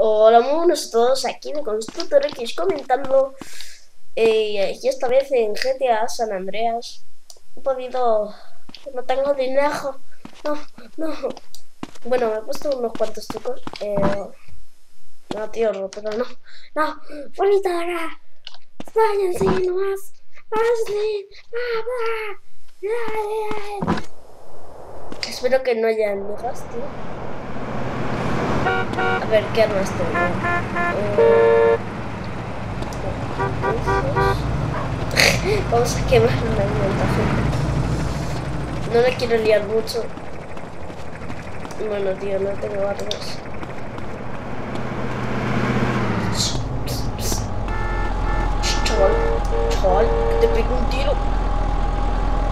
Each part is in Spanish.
Hola, muy buenos a todos, aquí de Constructor X comentando eh, y esta vez en GTA San Andreas he podido... no tengo dinero, no, no. Bueno, me he puesto unos cuantos trucos eh, no tío, pero no, no, bonita ahora váyanse nomás, espero que no haya nubes, tío ver, ¿qué armas tengo? Eh... Vamos a quemar una alimentación. No le quiero liar mucho. Bueno, tío, no tengo armas. Chaval, chaval, te pego un tiro.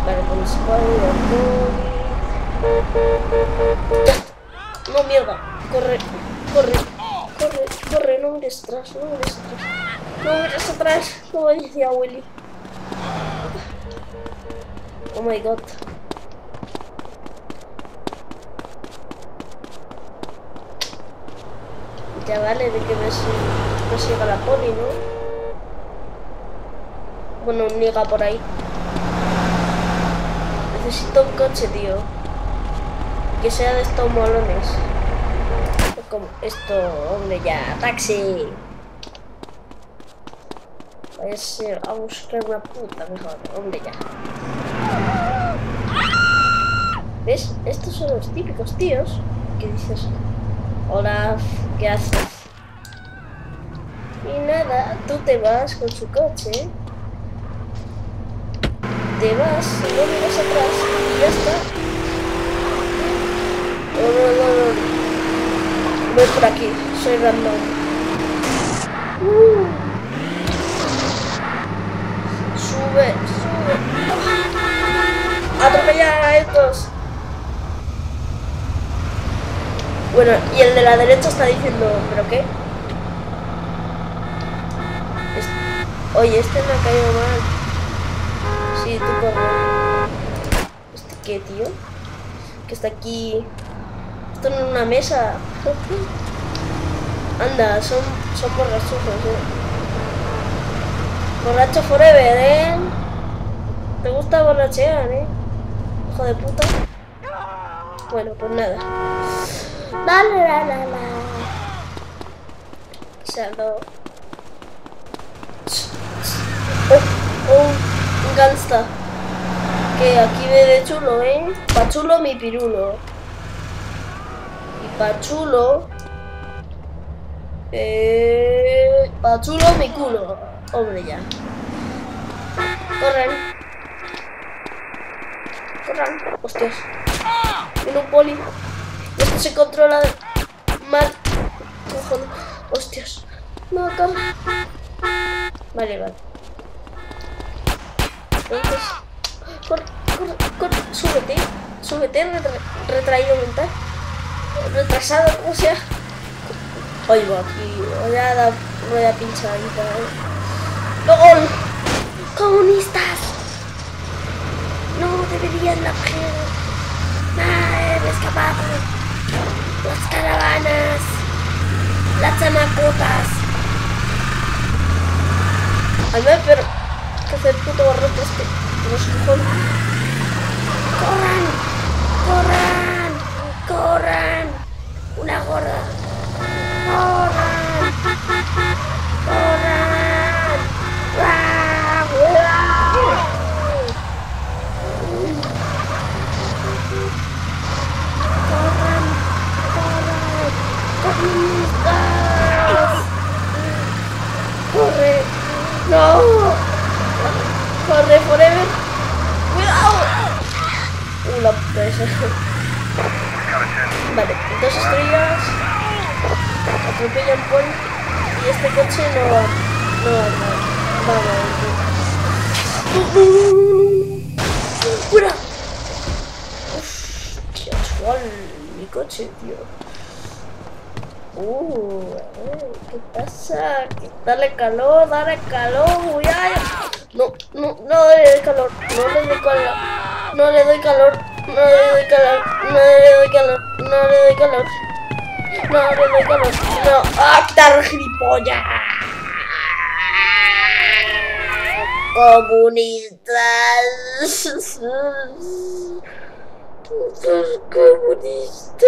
Vale, con el No, mierda. Corre, corre, corre, corre, no mires atrás, no mires atrás. No mires atrás, como decía Willy. Oh my god. Ya vale, de que me siga la poli, ¿no? Bueno, un niga por ahí. Necesito un coche, tío. Que sea de estos molones como esto, hombre, ya, taxi. Voy a ser a buscar una puta mejor, hombre, ya. ¿Ves? Estos son los típicos tíos que dices, hola, ¿qué haces? Y nada, tú te vas con su coche, te vas, no miras atrás y ya está. No, no, no, no. Voy por aquí, soy random. Uh. Sube, sube. Atropellar a estos. Bueno, y el de la derecha está diciendo, ¿pero qué? Oye, este me ha caído mal. Sí, tú. ¿Este qué, tío? Que está aquí en una mesa. Anda, son, son borrachos, eh. Borracho forever, eh. ¿Te gusta borrachear, eh? Hijo de puta. Bueno, pues nada. La la la la. Oh, oh, un gangsta. Que aquí ve de chulo, eh. Pa chulo mi pirulo. Pachulo. Eh, pachulo mi culo. Hombre, ya. Corren. Corran. Hostias. Viene un poli. Esto se controla mal. Hostias. No, acá. Vale, vale. Entonces. Corre, corre, corre. Súbete. Súbete, retraído mental retrasado, o sea. Oigo aquí, voy a dar rueda pinchadita. ¿eh? ¡Comunistas! No deberían la ¡Ah, eres capaz! Las caravanas. Las chamacotas. A ver, pero... ¿Qué hace el puto barrote este? ¡Corran! ¡Corran! ¡Una gorda! ¡Corran! ¡Corran! ¡Ah! ¡Corran! ¡Corran! ¡Comunistas! ¡Corre! ¡No! ¡Corre forever! ¡Cuidado! ¡Uh, la puta Vale, dos estrellas. Atropellan por y este coche no va. No va a Vamos. ¡Fuera! Hostia, chaval, mi coche, tío. Uh, ¿qué pasa? Dale calor, dale calor, ay. No, no, no le doy calor, no le doy calor, no le doy calor, no le doy calor, no no le doy calor. No le doy calor. No. ¡Ah, quitar gilipollas! Comunistas. Comunistas.